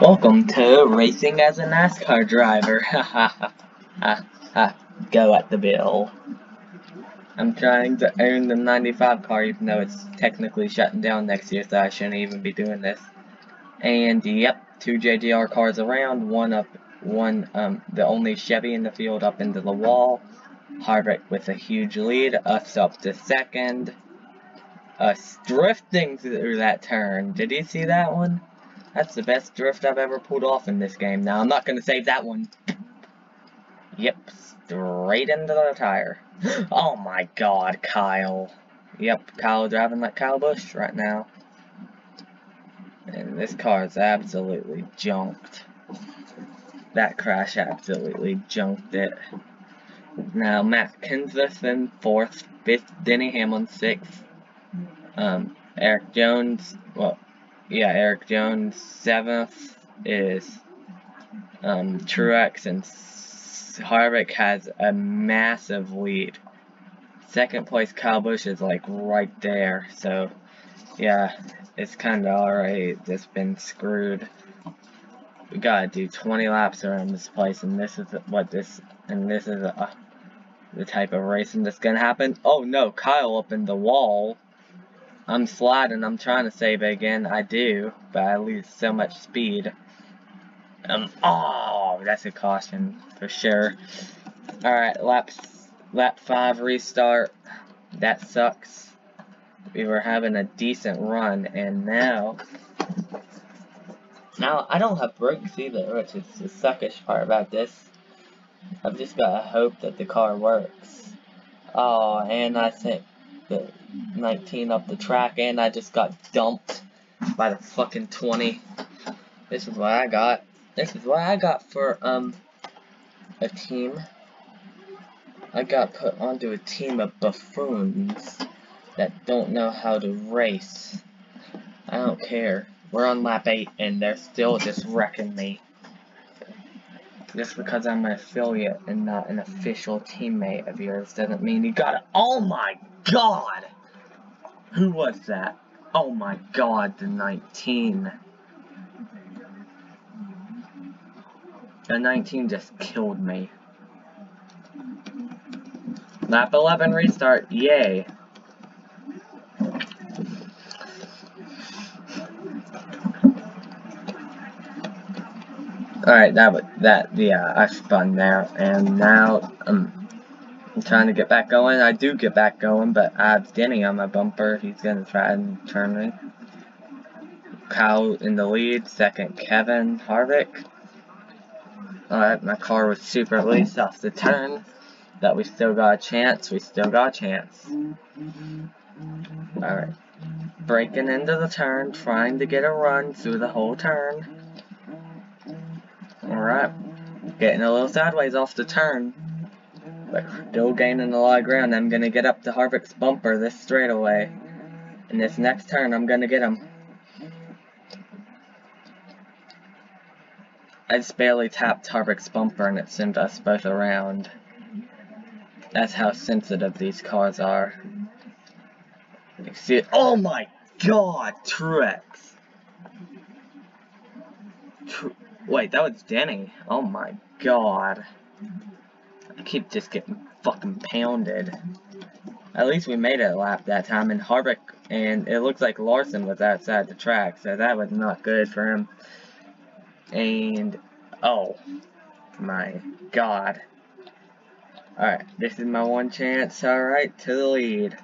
Welcome to Racing as a NASCAR Driver. Ha ha. Go at the bill. I'm trying to earn the 95 car even though it's technically shutting down next year so I shouldn't even be doing this. And yep, two JGR cars around, one up, one, um, the only Chevy in the field up into the wall. Harvick with a huge lead, us up to second. Us drifting through that turn. Did you see that one? That's the best drift I've ever pulled off in this game. Now, I'm not going to save that one. Yep, straight into the tire. Oh my god, Kyle. Yep, Kyle driving like Kyle Busch right now. And this car is absolutely junked. That crash absolutely junked it. Now, Matt Kenseth fourth, fifth, Denny Hamlin sixth, um, Erik Jones, well, yeah, Erik Jones seventh is um, Truex, and Harvick has a massive lead. Second place, Kyle Busch is like right there, so yeah, it's kind of alright. Just been screwed. We gotta do 20 laps around this place, and this is what this, and this is a, the type of racing that's gonna happen. Oh no, Kyle up in the wall. I'm sliding, I'm trying to save it again. I do, but I lose so much speed. Um, oh, that's a caution for sure. Alright, lap, lap 5 restart. That sucks. We were having a decent run, and now now, I don't have brakes either, which is the suckish part about this. I've just gotta hope that the car works. Oh, and I the 19 up the track, and I just got dumped by the fucking 20. This is what I got. This is what I got for, um, a team. I got put onto a team of buffoons that don't know how to race. I don't care. We're on lap 8 and they're still just wrecking me. Just because I'm an affiliate and not an official teammate of yours doesn't mean you got it. Oh my god! Who was that? Oh my god, the 19. The 19 just killed me. Lap 11 restart, yay. Alright, that was that yeah, I spun there and now um I'm trying to get back going. I do get back going, but I have Denny on my bumper. He's gonna try and turn me. Kyle in the lead, second Kevin Harvick. Alright, my car was super loose off the turn. That we still got a chance, we still got a chance. Alright. Braking into the turn, trying to get a run through the whole turn. Alright. Getting a little sideways off the turn. But still gaining a lot of ground. I'm going to get up to Harvick's bumper this straightaway. In this next turn, I'm going to get him. I just barely tapped Harvick's bumper and it sent us both around. That's how sensitive these cars are. You see it. Oh my god, Truex. Tr Wait, that was Denny. Oh my god. I keep just getting fucking pounded. At least we made it a lap that time, and Harvick, and it looks like Larson was outside the track, so that was not good for him. And, oh, my god. Alright, this is my one chance, alright, to the lead.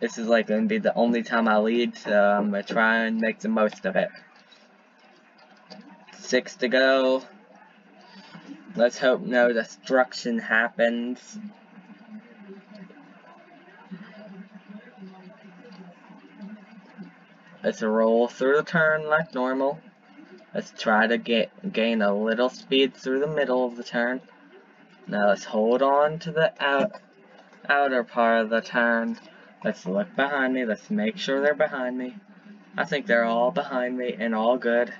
This is like going to be the only time I lead, so I'm going to try and make the most of it. Six to go. Let's hope no destruction happens. Let's roll through the turn like normal. Let's try to get gain a little speed through the middle of the turn. Now let's hold on to the out, outer part of the turn. Let's look behind me. Let's make sure they're behind me. I think they're all behind me and all good.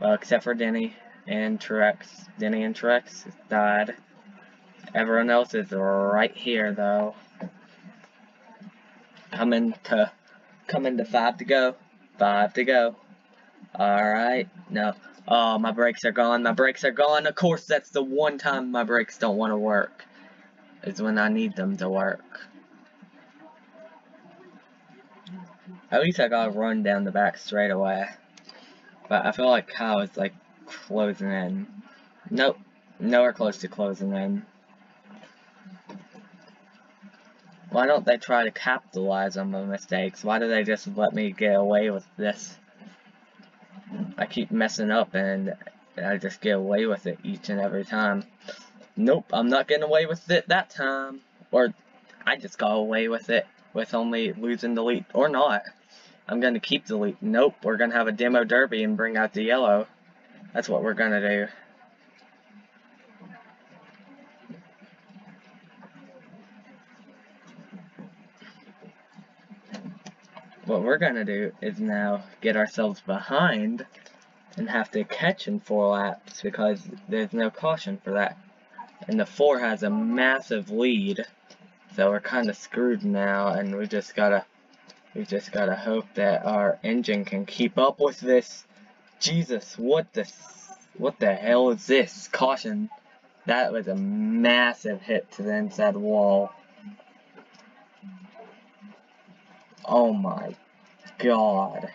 Well, except for Denny and Truex. Denny and Truex died. Everyone else is right here, though. Coming to, coming to five to go. Five to go. Alright, no. Oh, my brakes are gone, my brakes are gone. Of course, that's the one time my brakes don't want to work. Is when I need them to work. At least I got run down the back straight away. But I feel like Kyle is like closing in. Nope, nowhere close to closing in. Why don't they try to capitalize on my mistakes? Why do they just let me get away with this? I keep messing up and I just get away with it each and every time. Nope, I'm not getting away with it that time. Or I just got away with it with only losing the lead. Or not. I'm going to keep the lead. Nope, we're going to have a demo derby and bring out the yellow. That's what we're going to do. What we're going to do is now get ourselves behind and have to catch in four laps because there's no caution for that. And the four has a massive lead. So we're kind of screwed now and we just gotta we just gotta hope that our engine can keep up with this. Jesus, what the, what the hell is this? Caution. That was a massive hit to the inside wall. Oh my god.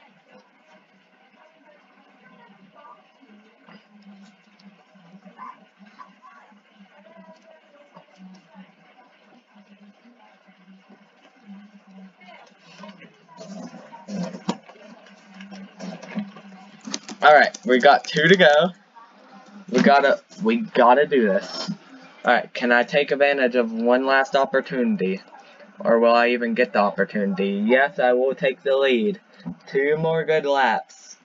Alright, we got two to go. We gotta, we gotta do this. Alright, can I take advantage of one last opportunity? Or will I even get the opportunity? Yes, I will take the lead. Two more good laps.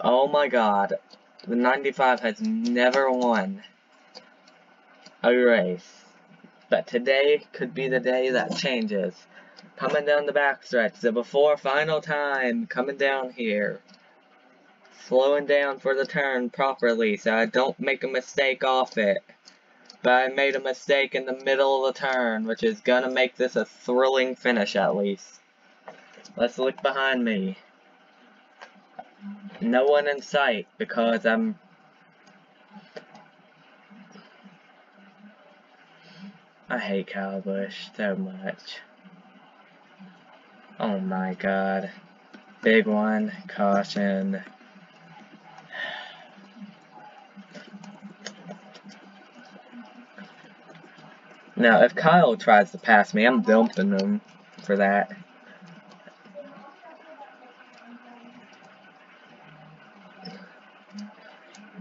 Oh my god. The 95 has never won a race. But today could be the day that changes coming down the backstretch, the before final time, coming down here. Slowing down for the turn properly so I don't make a mistake off it. But I made a mistake in the middle of the turn, which is gonna make this a thrilling finish at least. Let's look behind me. No one in sight because I'm I hate Kyle Busch so much. Oh my god. Big one. Caution. Now, if Kyle tries to pass me, I'm dumping him for that.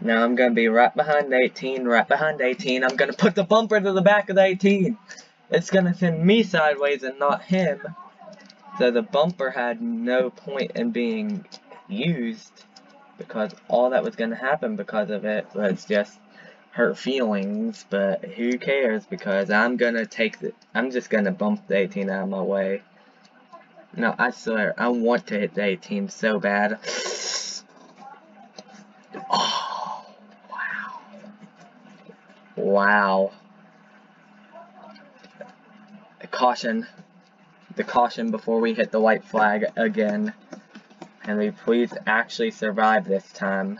Now I'm going to be right behind 18, right behind 18. I'm going to put the bumper to the back of the 18. It's going to send me sideways and not him. So the bumper had no point in being used because all that was going to happen because of it was just hurt feelings, but who cares because I'm to take the, I'm just to bump the 18 out of my way. No, I swear, I want to hit the 18 so bad. Oh, wow. Wow. Caution the caution before we hit the white flag again. Can we please actually survive this time?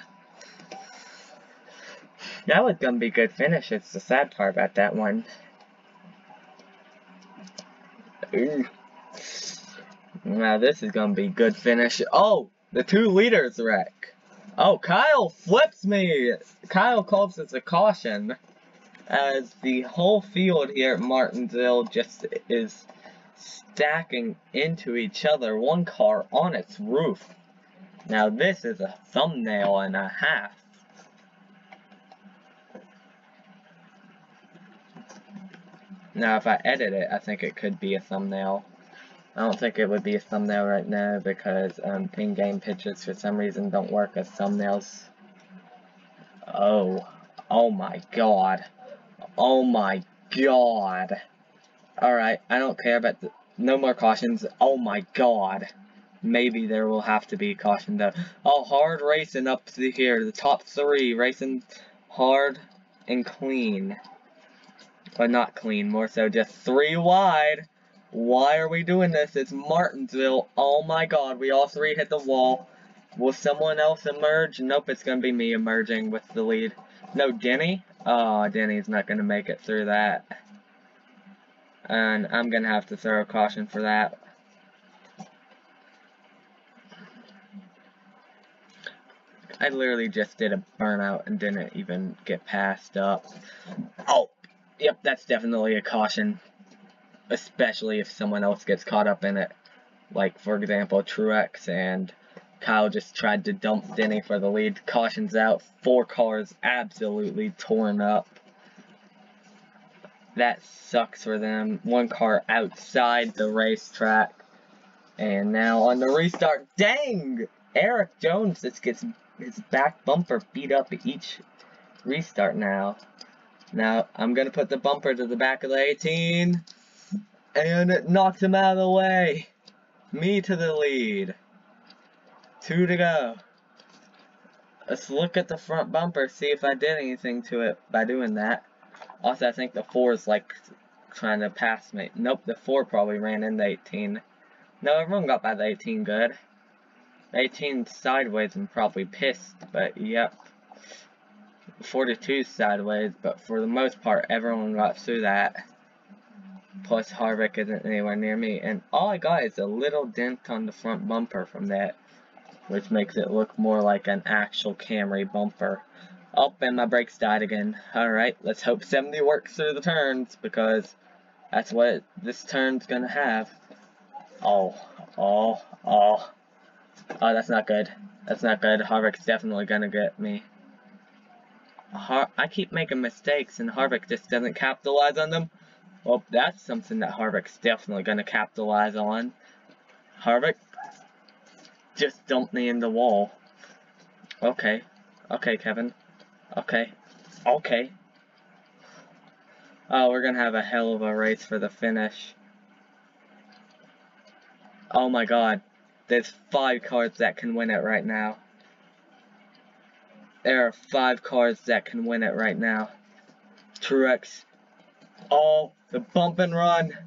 That was gonna be a good finish. It's the sad part about that one. Ooh. Now this is gonna be good finish. Oh, the two leaders wreck. Oh, Kyle flips me. Kyle calls this a caution, as the whole field here at Martinsville just is stacking into each other, one car on its roof. Now this is a thumbnail and a half. Now if I edit it, I think it could be a thumbnail. I don't think it would be a thumbnail right now because um, in-game pictures for some reason don't work as thumbnails. Oh. Oh my god. Oh my god. Alright, I don't care about the, no more cautions. Oh my god. Maybe there will have to be a caution though. Oh, hard racing up to here. The top three racing hard and clean. But not clean, more so just three wide. Why are we doing this? It's Martinsville. Oh my god, we all three hit the wall. Will someone else emerge? Nope, it's gonna be me emerging with the lead. No, Denny? Oh, Denny's not gonna make it through that. And I'm gonna have to throw a caution for that. I literally just did a burnout and didn't even get passed up. Oh, yep, that's definitely a caution. Especially if someone else gets caught up in it. Like, for example, Truex and Kyle just tried to dump Denny for the lead. Cautions out. Four cars absolutely torn up. That sucks for them. One car outside the racetrack. And now on the restart. Dang! Erik Jones just gets his back bumper beat up each restart now. Now, I'm going to put the bumper to the back of the 18. And it knocked him out of the way. Me to the lead. Two to go. Let's look at the front bumper, see if I did anything to it by doing that. Also, I think the 4 is like trying to pass me. Nope, the 4 probably ran into 18. No, everyone got by the 18 good. 18 sideways and probably pissed, but yep. 42 sideways, but for the most part, everyone got through that. Plus, Harvick isn't anywhere near me, and all I got is a little dent on the front bumper from that, which makes it look more like an actual Camry bumper. Oh, and my brakes died again. Alright, let's hope 70 works through the turns, because that's what this turn's gonna have. Oh, oh, oh. Oh, that's not good. That's not good. Harvick's definitely gonna get me. Har I keep making mistakes and Harvick just doesn't capitalize on them. Well, that's something that Harvick's definitely gonna capitalize on. Harvick just dumped me in the wall. Okay. Okay, Kevin. Okay. Okay. Oh, we're gonna have a hell of a race for the finish. Oh my god. There's five cards that can win it right now. There are five cars that can win it right now. Truex. Oh, the bump and run.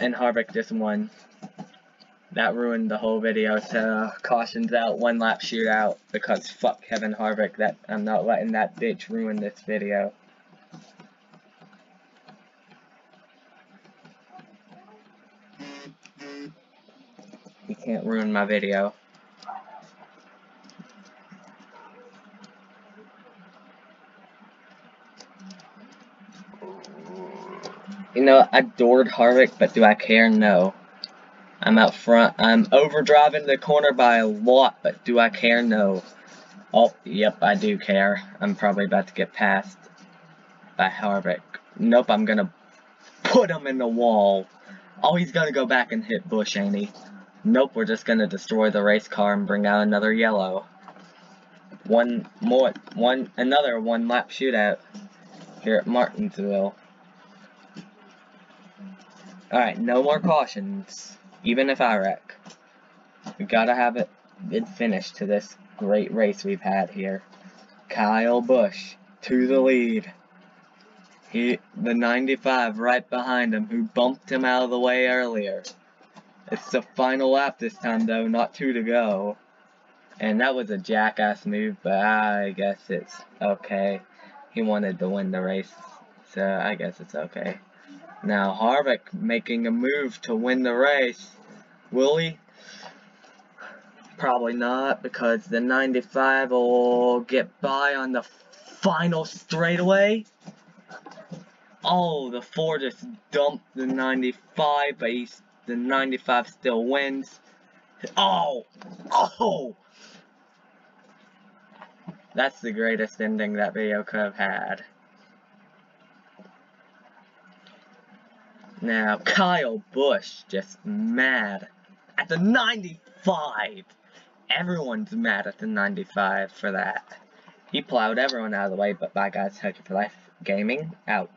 And Harvick just won. That ruined the whole video, so uh, cautions out, one lap shootout, because fuck Kevin Harvick, that I'm not letting that bitch ruin this video. You can't ruin my video. You know, I adored Harvick, but do I care? No. I'm out front. I'm overdriving the corner by a lot, but do I care? No. Oh, yep, I do care. I'm probably about to get passed by Harvick. Nope, I'm gonna put him in the wall. Oh, he's gonna go back and hit Busch, ain't he? Nope, we're just gonna destroy the race car and bring out another yellow. One more, one, another one lap shootout here at Martinsville. Alright, no more mm-hmm. cautions, even if I wreck. We gotta have it good finish to this great race we've had here. Kyle Busch to the lead. He, the 95 right behind him, who bumped him out of the way earlier. It's the final lap this time, though, not two to go. And that was a jackass move, but I guess it's okay. He wanted to win the race, so I guess it's okay. Now, Harvick making a move to win the race. Will he? Probably not, because the 95 will get by on the final straightaway. Oh, the 4 just dumped the 95, but he's the 95 still wins. Oh! Oh! That's the greatest ending that video could have had. Now, Kyle Busch just mad at the 95. Everyone's mad at the 95 for that. He plowed everyone out of the way, but bye guys, Hokie 4 Life Gaming out.